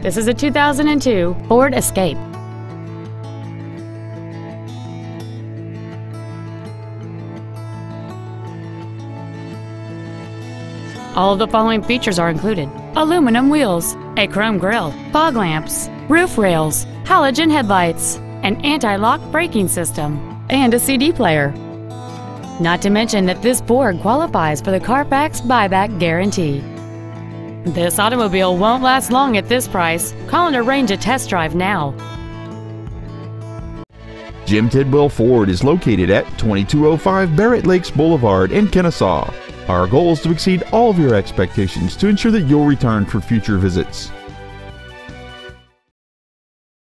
This is a 2002 Ford Escape. All of the following features are included. Aluminum wheels, a chrome grille, fog lamps, roof rails, halogen headlights, an anti-lock braking system, and a CD player. Not to mention that this Ford qualifies for the Carfax buyback guarantee. This automobile won't last long at this price. Call and arrange a test drive now. Jim Tidwell Ford is located at 2205 Barrett Lakes Boulevard in Kennesaw. Our goal is to exceed all of your expectations to ensure that you'll return for future visits.